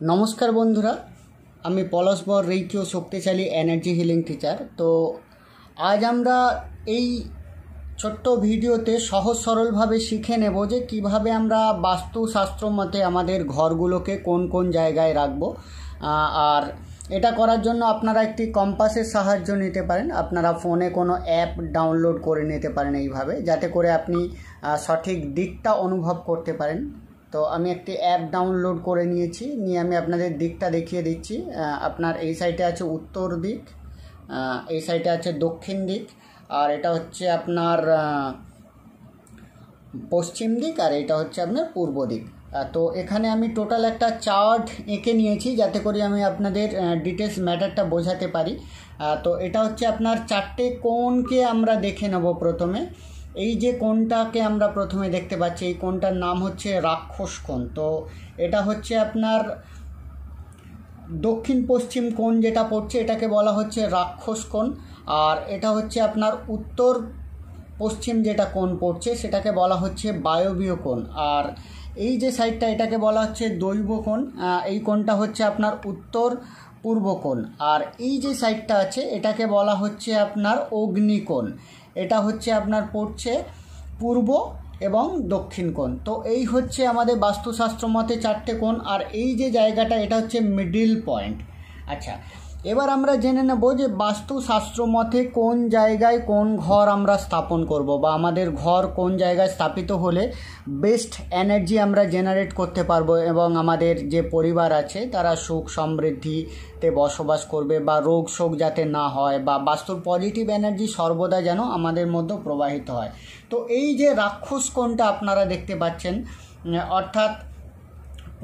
নমস্কার বন্ধুরা, আমি পলাশ বর ও শক্তিশালী এনার্জি হিলিং টিচার তো আজ আমরা এই ছোট্ট ভিডিওতে সহজ সরলভাবে শিখে নেব যে কীভাবে আমরা বাস্তুশাস্ত্র মতে আমাদের ঘরগুলোকে কোন কোন জায়গায় রাখব। আর এটা করার জন্য আপনারা একটি কম্পাসের সাহায্য নিতে পারেন। আপনারা ফোনে কোনো অ্যাপ ডাউনলোড করে নিতে পারেন এইভাবে, যাতে করে আপনি সঠিক দিকটা অনুভব করতে পারেন। তো আমি একটি অ্যাপ ডাউনলোড করে নিয়েছি। নিয়ে আমি আপনাদের দিকটা দেখিয়ে দিচ্ছি। আপনার এই সাইডে আছে উত্তর দিক এই সাইডে আছে দক্ষিণ দিক, আর এটা হচ্ছে আপনার পশ্চিম দিক, আর এটা হচ্ছে আপনার পূর্ব দিক। তো এখানে আমি টোটাল একটা চার্ট এঁকে নিয়েছি যাতে করে আমি আপনাদের ডিটেলস ম্যাটারটা বোঝাতে পারি। তো এটা হচ্ছে আপনার চারটে কোণকে আমরা দেখে নেব প্রথমে। এই যে কোণটাকে আমরা প্রথমে দেখতে পাচ্ছি, এই কোণটার নাম হচ্ছে রাক্ষস কোণ। তো এটা হচ্ছে আপনার দক্ষিণ পশ্চিম কোণ যেটা পড়ছে, এটাকে বলা হচ্ছে রাক্ষস কোণ। আর এটা হচ্ছে আপনার উত্তর পশ্চিম যেটা কোণ পড়ছে, সেটাকে বলা হচ্ছে বায়বীয় কোণ। আর এই যে সাইডটা, এটাকে বলা হচ্ছে দৈব কোণ। এই কোণটা হচ্ছে আপনার উত্তর পূর্ব কোণ। আর এই যে সাইডটা আছে, এটাকে বলা হচ্ছে আপনার অগ্নিকোণ। এটা হচ্ছে আপনার পড়ছে পূর্ব এবং দক্ষিণ কোণ। তো এই হচ্ছে আমাদের বাস্তুশাস্ত্র মতে চারটে কোণ, আর এই যে জায়গাটা, এটা হচ্ছে মিডিল পয়েন্ট আচ্ছা এবার আমরা জেনে নেব যে বাস্তুশাস্ত্র মতে কোন জায়গায় কোন ঘর আমরা স্থাপন করব বা আমাদের ঘর কোন জায়গায় স্থাপিত হলে বেস্ট এনার্জি আমরা জেনারেট করতে পারব এবং আমাদের যে পরিবার আছে তারা সুখ সমৃদ্ধিতে বসবাস করবে বা রোগ শোক যাতে না হয় বা বাস্তুর পজিটিভ এনার্জি সর্বদা যেন আমাদের মধ্যে প্রবাহিত হয়। তো এই যে রাক্ষস কোণটা আপনারা দেখতে পাচ্ছেন অর্থাৎ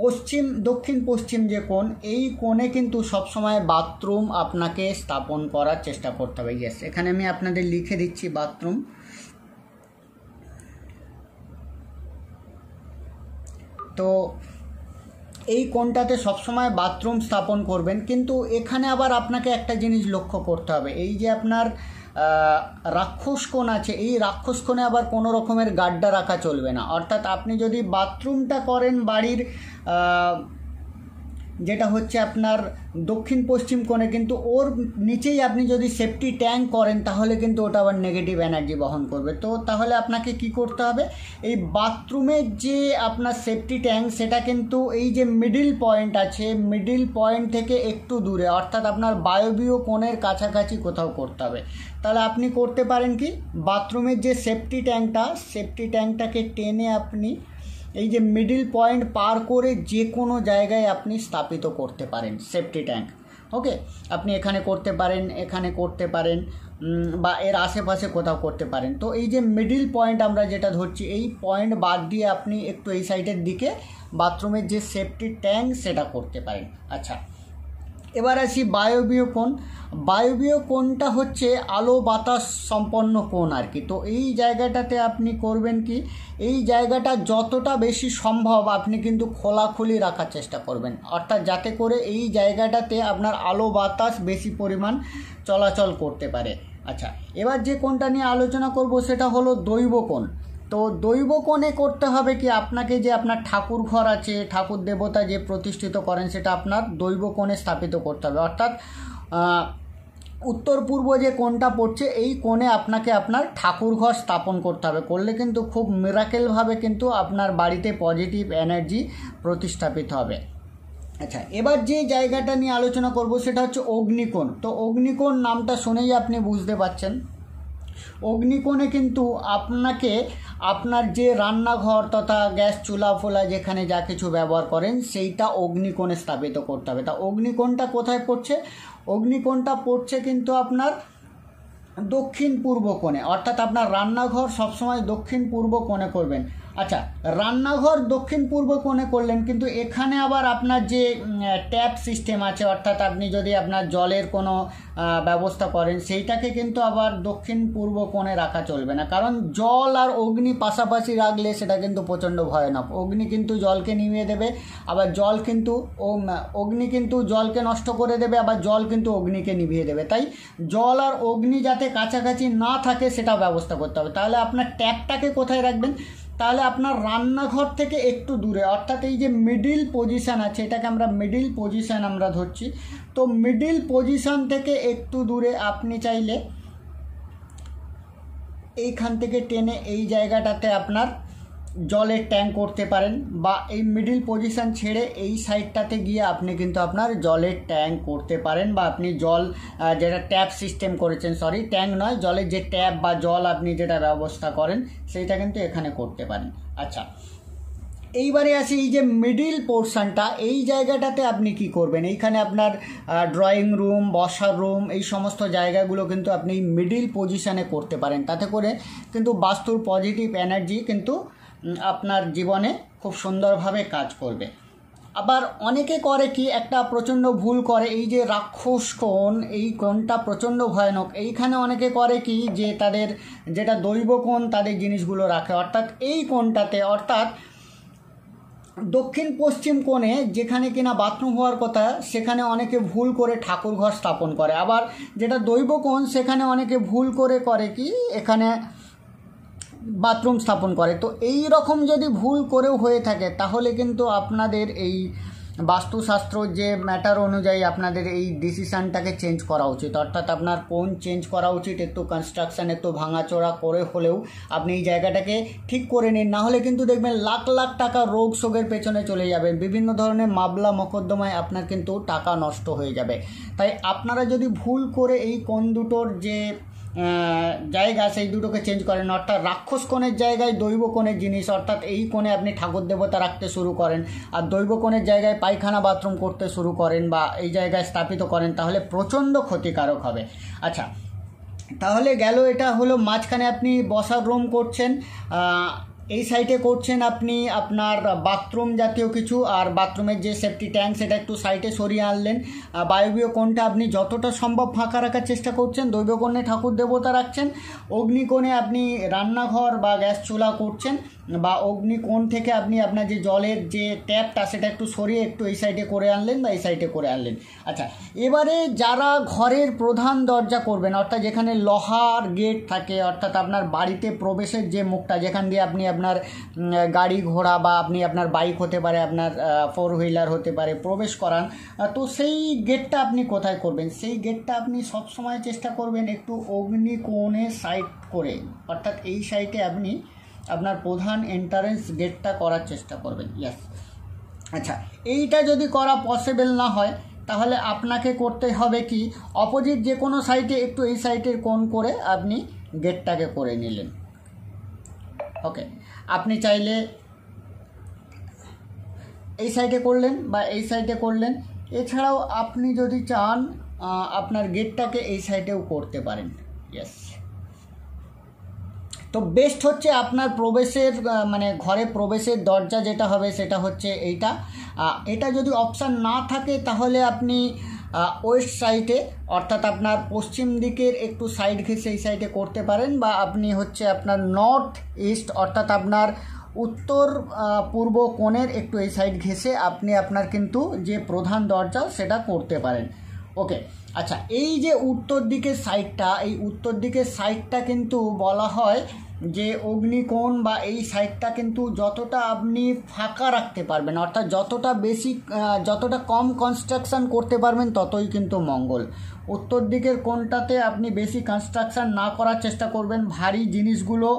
পশ্চিম, দক্ষিণ পশ্চিম যে কোণ, এই কোণে কিন্তু সবসময় বাথরুম আপনাকে স্থাপন করার চেষ্টা করতে হবে। ইয়েস এখানে আমি আপনাদের লিখে দিচ্ছি বাথরুম। তো এই কোনটাতে সবসময় বাথরুম স্থাপন করবেন, কিন্তু এখানে আবার আপনাকে একটা জিনিস লক্ষ্য করতে হবে। এই যে আপনার রাক্ষস কোণ আছে, এই রাক্ষস কোণে আবার কোনো রকমের গাড্ডা রাখা চলবে না। অর্থাৎ আপনি যদি বাথরুমটা করেন বাড়ির যেটা হচ্ছে আপনার দক্ষিণ পশ্চিম কোণে, কিন্তু ওর নিচেই আপনি যদি সেফটি ট্যাঙ্ক করেন, তাহলে কিন্তু ওটা আবার নেগেটিভ এনার্জি বহন করবে। তো তাহলে আপনাকে কি করতে হবে? এই বাথরুমের যে আপনার সেফটি ট্যাঙ্ক সেটা কিন্তু এই যে মিডিল পয়েন্ট আছে মিডিল পয়েন্ট থেকে একটু দূরে, অর্থাৎ আপনার বায়বীয় কোণের কাছাকাছি কোথাও করতে হবে। তাহলে আপনি করতে পারেন কি? বাথরুমের যে সেফটি ট্যাঙ্কটা সেফটি ট্যাঙ্কটাকে টেনে আপনি এই যে মিডিল পয়েন্ট পার করে যে কোনো জায়গায় আপনি স্থাপিত করতে পারেন সেফটি ট্যাঙ্ক ওকে আপনি এখানে করতে পারেন, এখানে করতে পারেন বা এর আশেপাশে কোথাও করতে পারেন। তো এই যে মিডিল পয়েন্ট আমরা যেটা ধরছি, এই পয়েন্ট বাদ দিয়ে আপনি একটু এই সাইডের দিকে বাথরুমের যে সেফটি ট্যাঙ্ক সেটা করতে পারেন। আচ্ছা এবার আসি বায়বীয় কোণ। বায়বীয় কোণটা হচ্ছে আলো বাতাস সম্পন্ন কোণ আর কি। তো এই জায়গাটাতে আপনি করবেন কি, এই জায়গাটা যতটা বেশি সম্ভব আপনি কিন্তু খোলাখুলি রাখার চেষ্টা করবেন। অর্থাৎ যাতে করে এই জায়গাটাতে আপনার আলো বাতাস বেশি পরিমাণ চলাচল করতে পারে। আচ্ছা এবার যে কোণটা নিয়ে আলোচনা করব সেটা হলো দৈব কোণ। তো দৈব কোণে করতে হবে কি আপনাকে যে আপনার ঠাকুর ঘর আছে, ঠাকুর দেবতা যে প্রতিষ্ঠিত করেন সেটা আপনার দৈব কোণে স্থাপিত করতে হবে। অর্থাৎ উত্তর পূর্ব যে কোণটা পড়ছে, এই কোণে আপনাকে আপনার ঠাকুর ঘর স্থাপন করতে হবে। করলে কিন্তু খুব মিরাকেলভাবে কিন্তু আপনার বাড়িতে পজিটিভ এনার্জি প্রতিস্থাপিত হবে। আচ্ছা এবার যে জায়গাটা নিয়ে আলোচনা করব সেটা হচ্ছে অগ্নিকোণ। তো অগ্নিকোণ নামটা শুনেই আপনি বুঝতে পারছেন। অগ্নিকোণে কিন্তু আপনাকে আপনার যে রান্নাঘর তথা গ্যাস চুলা ফোলা যেখানে যা কিছু ব্যবহার করেন, সেইটা অগ্নিকোণে স্থাপিত করতে হবে। তা অগ্নিকোণটা কোথায় পড়ছে? অগ্নিকোণটা পড়ছে কিন্তু আপনার দক্ষিণ পূর্ব কোণে। অর্থাৎ আপনার রান্নাঘর সবসময় দক্ষিণ পূর্ব কোণে করবেন। আচ্ছা রান্নাঘর দক্ষিণ পূর্ব কোণে করলেন, কিন্তু এখানে আবার আপনার যে ট্যাপ সিস্টেম আছে, অর্থাৎ আপনি যদি আপনার জলের কোনো ব্যবস্থা করেন, সেইটাকে কিন্তু আবার দক্ষিণ পূর্ব কোণে রাখা চলবে না। কারণ জল আর অগ্নি পাশাপাশি রাখলে সেটা কিন্তু প্রচণ্ড ভয়ানক। অগ্নি কিন্তু জলকে নিভিয়ে দেবে, আবার জল কিন্তু অগ্নি কিন্তু জলকে নষ্ট করে দেবে, আবার জল কিন্তু অগ্নিকে নিভিয়ে দেবে। তাই জল আর অগ্নি যাতে কাছাকাছি না থাকে সেটা ব্যবস্থা করতে হবে। তাহলে আপনার ট্যাপটাকে কোথায় রাখবেন? তাহলে আপনার রান্নাঘর থেকে একটু দূরে, অর্থাৎ এই যে মিডিল পজিশান আছে, এটাকে আমরা মিডিল পজিশান আমরা ধরছি। তো মিডিল পজিশান থেকে একটু দূরে আপনি চাইলে এইখান থেকে টেনে এই জায়গাটাতে আপনার জলের ট্যাঙ্ক করতে পারেন বা এই মিডিল পজিশান ছেড়ে এই সাইডটাতে গিয়ে আপনি কিন্তু আপনার জলের ট্যাঙ্ক করতে পারেন বা আপনি জল যেটা ট্যাপ সিস্টেম করেছেন সরি ট্যাঙ্ক নয় জলের যে ট্যাপ বা জল আপনি যেটা ব্যবস্থা করেন, সেইটা কিন্তু এখানে করতে পারেন। আচ্ছা এইবারে আসি এই যে মিডিল পোর্শনটা এই জায়গাটাতে আপনি কি করবেন? এইখানে আপনার ড্রয়িং রুম বসার রুম এই সমস্ত জায়গাগুলো কিন্তু আপনি মিডিল পজিশানে করতে পারেন। তাতে করে কিন্তু বাস্তুর পজিটিভ এনার্জি কিন্তু আপনার জীবনে খুব সুন্দরভাবে কাজ করবে। আবার অনেকে করে কি, একটা প্রচণ্ড ভুল করে, এই যে রাক্ষস কোণ, এই কোণটা প্রচণ্ড ভয়ানক। এইখানে অনেকে করে কি, যে তাদের যেটা দৈব কোণ, তাদের জিনিসগুলো রাখে। অর্থাৎ এই কোণটাতে, অর্থাৎ দক্ষিণ পশ্চিম কোণে যেখানে কিনা বাথরুম হওয়ার কথা, সেখানে অনেকে ভুল করে ঠাকুর ঘর স্থাপন করে। আবার যেটা দৈব কোণ, সেখানে অনেকে ভুল করে করে কি, এখানে বাথরুম স্থাপন করে। তো এই রকম যদি ভুল করেও হয়ে থাকে, তাহলে কিন্তু আপনাদের এই বাস্তুশাস্ত্র যে ম্যাটার অনুযায়ী আপনাদের এই ডিসিশানটাকে চেঞ্জ করা উচিত। অর্থাৎ আপনার কোন চেঞ্জ করা উচিত, একটু কনস্ট্রাকশান একটু ভাঙাচোরা করে হলেও আপনি এই জায়গাটাকে ঠিক করে নিন। না হলে কিন্তু দেখবেন লাখ লাখ টাকা রোগ শোকের পেছনে চলে যাবেন বিভিন্ন ধরনের মামলা, মকদ্দমায় আপনার কিন্তু টাকা নষ্ট হয়ে যাবে। তাই আপনারা যদি ভুল করে এই কোন দুটোর যে জায়গা সেই দুটোকে চেঞ্জ করেন অর্থাৎ রাক্ষস কোণের জায়গায় দৈব কোণের জিনিস, অর্থাৎ এই কোণে আপনি ঠাকুর দেবতা রাখতে শুরু করেন, আর দৈব কোণের জায়গায় পায়খানা বাথরুম করতে শুরু করেন বা এই জায়গায় স্থাপিত করেন, তাহলে প্রচণ্ড ক্ষতিকারক হবে। আচ্ছা তাহলে গেল এটা হলো, মাঝখানে আপনি বসার রুম করছেন এই সাইডে করছেন আপনি আপনার বাথরুম জাতীয় কিছু, আর বাথরুমের যে সেফটি ট্যাঙ্ক সেটা একটু সাইডে সরিয়ে আনলেন। বায়বীয় কোণটা আপনি যতটা সম্ভব ফাঁকা রাখার চেষ্টা করছেন দৈবকোণে ঠাকুর দেবতা রাখছেন। অগ্নিকোণে আপনি রান্নাঘর বা গ্যাস চুলা করছেন, বা অগ্নিকোণ থেকে আপনি আপনার যে জলের যে ট্যাপটা সেটা একটু সরিয়ে একটু এই সাইডে করে আনলেন বা এই সাইডে করে আনলেন। আচ্ছা এবারে যারা ঘরের প্রধান দরজা করবেন, অর্থাৎ যেখানে লোহার গেট থাকে, অর্থাৎ আপনার বাড়িতে প্রবেশের যে মুখটা, যেখান দিয়ে আপনি আপনার গাড়ি ঘোড়া বা আপনি আপনার বাইক হতে পারে, আপনার ফোর হুইলার হতে পারে, প্রবেশ করান তো সেই গেটটা আপনি কোথায় করবেন? সেই গেটটা আপনি সবসময় চেষ্টা করবেন একটু অগ্নিকোণে সাইড করে, অর্থাৎ এই সাইটে আপনি আপনার প্রধান এন্টারেন্স গেটটা করার চেষ্টা করবেন ইয়াস আচ্ছা এইটা যদি করা পসিবল না হয়, তাহলে আপনাকে করতে হবে কি? অপোজিট যে কোনো সাইটে একটু এই সাইটের কোণ করে আপনি গেটটাকে করে নিলেন। ওকে আপনি চাইলে এই সাইডে করলেন বা এই সাইডে করলেন। এছাড়াও আপনি যদি চান আপনার গেটটাকে এই সাইডেও করতে পারেন। ইয়েস তো বেস্ট হচ্ছে আপনার প্রবেশের মানে ঘরে প্রবেশের দরজা যেটা হবে সেটা হচ্ছে এইটা। এটা যদি অপশান না থাকে, তাহলে আপনি ওয়েস্ট সাইডে, অর্থাৎ আপনার পশ্চিম দিকের একটু সাইড ঘেসে এই সাইডে করতে পারেন, বা আপনি হচ্ছে আপনার নর্থ ইস্ট অর্থাৎ আপনার উত্তর পূর্ব কোণের একটু এই সাইড ঘেসে আপনি আপনার কিন্তু যে প্রধান দরজা, সেটা করতে পারেন। ওকে আচ্ছা এই যে উত্তর দিকের সাইডটা এই উত্তর দিকের সাইডটা কিন্তু বলা হয় যে অগ্নিকোণ বা এই সাইডটা কিন্তু যতটা আপনি ফাঁকা রাখতে পারবেন, অর্থাৎ যতটা বেশি যতটা কম কনস্ট্রাকশান করতে পারবেন ততই কিন্তু মঙ্গল। উত্তর দিকের কোণটাতে আপনি বেশি কনস্ট্রাকশান না করার চেষ্টা করবেন, ভারী জিনিসগুলো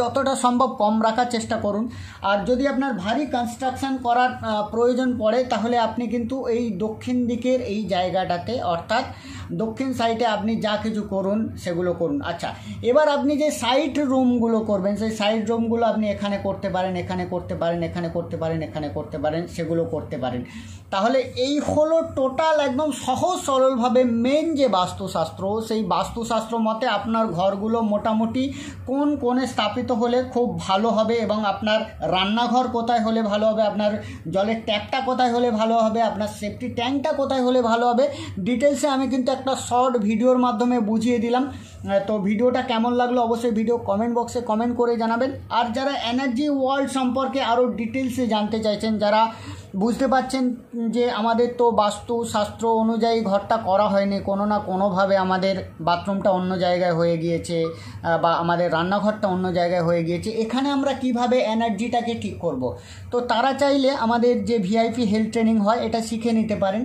যতটা সম্ভব কম রাখার চেষ্টা করুন। আর যদি আপনার ভারী কনস্ট্রাকশান করার প্রয়োজন পড়ে, তাহলে আপনি কিন্তু এই দক্ষিণ দিকের এই জায়গাটাতে, অর্থাৎ দক্ষিণ সাইডে আপনি যা কিছু করুন, সেগুলো করুন। আচ্ছা এবার আপনি যে সাইড রুমগুলো করবেন, সেই সাইড রুমগুলো আপনি এখানে করতে পারেন, এখানে করতে পারেন, এখানে করতে পারেন, এখানে করতে পারেন, সেগুলো করতে পারেন। তাহলে এই হলো টোটাল একদম সহজ সরলভাবে মেন যে বাস্তুশাস্ত্র, সেই বাস্তুশাস্ত্র মতে আপনার ঘরগুলো মোটামুটি কোন কোণে স্থাপিত হলে খুব ভালো হবে এবং আপনার রান্নাঘর কোথায় হলে ভালো হবে, আপনার জলের ট্যাপটা কোথায় হলে ভালো হবে, আপনার সেফটি ট্যাঙ্কটা কোথায় হলে ভালো হবে। ডিটেলসে আমি কিন্তু একটা শর্ট ভিডিওর মাধ্যমে বুঝিয়ে দিলাম। তো ভিডিওটা কেমন লাগল অবশ্যই ভিডিও কমেন্ট বক্সে কমেন্ট করে জানাবেন। আর যারা এনার্জি ওয়ার্ল্ড সম্পর্কে আরও ডিটেলসে জানতে চাইছেন, যারা বুঝতে পারছেন যে আমাদের তো বাস্তু শাস্ত্র অনুযায়ী ঘরটা করা হয়নি, কোনো না কোনোভাবে আমাদের বাথরুমটা অন্য জায়গায় হয়ে গিয়েছে বা আমাদের রান্নাঘরটা অন্য জায়গায় হয়ে গিয়েছে, এখানে আমরা কীভাবে এনার্জিটাকে ঠিক করব? তো তারা চাইলে আমাদের যে ভিআইপি হেলথ ট্রেনিং হয়, এটা শিখে নিতে পারেন।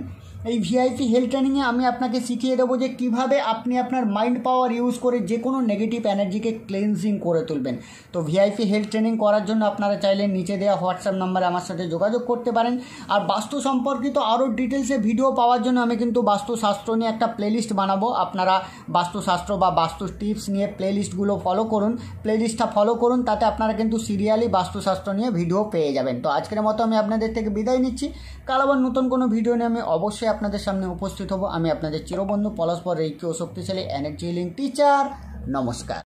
এই ভিআইপি হেলথ ট্রেনিংয়ে আমি আপনাকে শিখিয়ে দেবো যে কীভাবে আপনি আপনার মাইন্ড পাওয়ার ইউজ করে যে কোনো নেগেটিভ এনার্জিকে ক্লেন্সিং করে তুলবেন। তো ভিআইপি হেলথ ট্রেনিং করার জন্য আপনারা চাইলে নিচে দেওয়া হোয়াটসঅ্যাপ নাম্বারে আমার সাথে যোগাযোগ করতে পারেন। আর বাস্তু সম্পর্কিত আরও ডিটেলসে ভিডিও পাওয়ার জন্য আমি কিন্তু বাস্তুশাস্ত্র নিয়ে একটা প্লেলিস্ট বানাবো। আপনারা বাস্তুশাস্ত্র বা বাস্তু টিপস নিয়ে প্লেলিস্টগুলো ফলো করুন। প্লেলিস্টটা ফলো করুন, তাতে আপনারা কিন্তু সিরিয়ালি বাস্তুশাস্ত্র নিয়ে ভিডিও পেয়ে যাবেন। তো আজকের মতো আমি আপনাদের থেকে বিদায় নিচ্ছি। কাল আবার নতুন কোনো ভিডিও নিয়ে আমি অবশ্যই আপনাদের সামনে উপস্থিত হব। আমি আপনাদের চিরবন্ধু পরস্পর রেখি ও শক্তিশালী এনার্জি হিলিং টিচার নমস্কার।